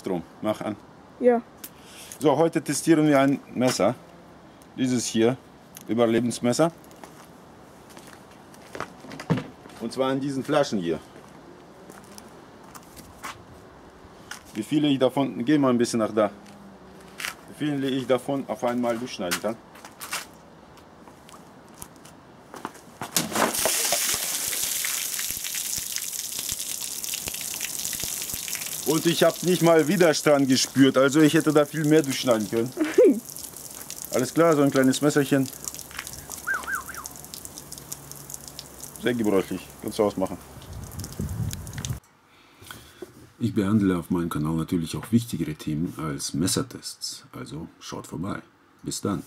Strom. Mach an. Ja. So, heute testieren wir ein Messer. Dieses hier, Überlebensmesser. Und zwar in diesen Flaschen hier. Wie viele ich davon, geh mal ein bisschen nach da. Wie viele ich davon auf einmal durchschneiden kann. Und ich habe nicht mal Widerstand gespürt, also ich hätte da viel mehr durchschneiden können. Alles klar, so ein kleines Messerchen. Sehr gebräuchlich, kannst du ausmachen. Ich behandle auf meinem Kanal natürlich auch wichtigere Themen als Messertests, also schaut vorbei. Bis dann.